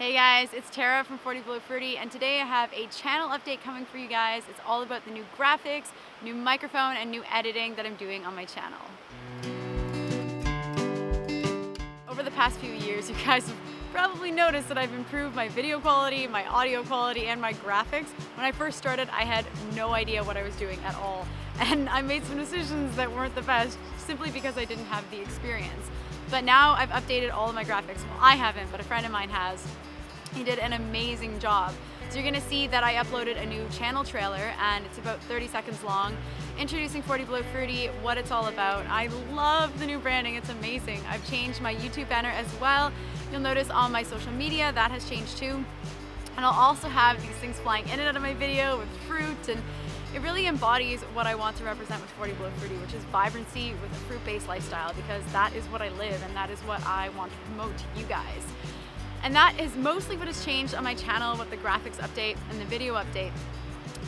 Hey guys, it's Tarah from 40 Below Fruity and today I have a channel update coming for you guys. It's all about the new graphics, new microphone, and new editing that I'm doing on my channel. Over the past few years, you guys have probably noticed that I've improved my video quality, my audio quality, and my graphics. When I first started, I had no idea what I was doing at all. And I made some decisions that weren't the best simply because I didn't have the experience. But now I've updated all of my graphics. Well, I haven't, but a friend of mine has. He did an amazing job. So you're gonna see that I uploaded a new channel trailer and it's about 30 seconds long, introducing 40 Below Fruity, what it's all about. I love the new branding, it's amazing. I've changed my YouTube banner as well. You'll notice on my social media that has changed too. And I'll also have these things flying in and out of my video with fruit and it really embodies what I want to represent with 40 Below Fruity, which is vibrancy with a fruit-based lifestyle because that is what I live and that is what I want to promote to you guys. And that is mostly what has changed on my channel with the graphics update and the video update.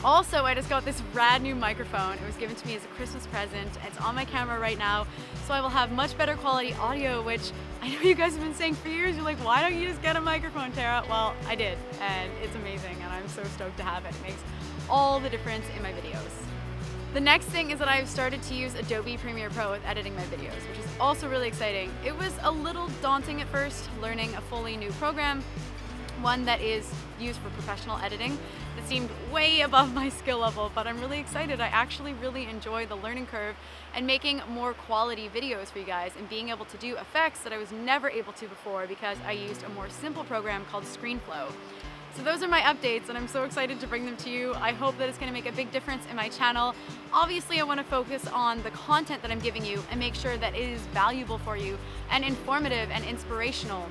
Also, I just got this rad new microphone. It was given to me as a Christmas present. It's on my camera right now, so I will have much better quality audio, which I know you guys have been saying for years. You're like, why don't you just get a microphone, Tarah? Well, I did, and it's amazing, and I'm so stoked to have it. It makes all the difference in my videos. The next thing is that I've started to use Adobe Premiere Pro with editing my videos, which is also really exciting. It was a little daunting at first, learning a fully new program, one that is used for professional editing that seemed way above my skill level, but I'm really excited. I actually really enjoy the learning curve and making more quality videos for you guys and being able to do effects that I was never able to before because I used a more simple program called ScreenFlow. So those are my updates and I'm so excited to bring them to you. I hope that it's gonna make a big difference in my channel. Obviously, I wanna focus on the content that I'm giving you and make sure that it is valuable for you and informative and inspirational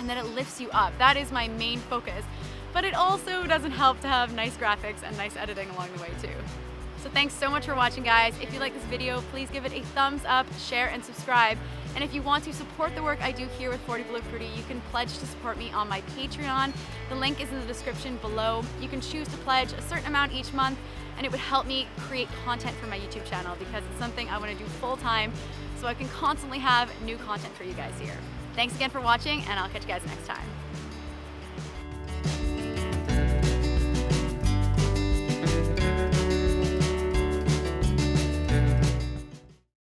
and that it lifts you up. That is my main focus. But it also doesn't help to have nice graphics and nice editing along the way too. So thanks so much for watching guys. If you like this video, please give it a thumbs up, share, and subscribe. And if you want to support the work I do here with 40 Below Fruity, you can pledge to support me on my Patreon. The link is in the description below. You can choose to pledge a certain amount each month and it would help me create content for my YouTube channel because it's something I want to do full time so I can constantly have new content for you guys here. Thanks again for watching and I'll catch you guys next time.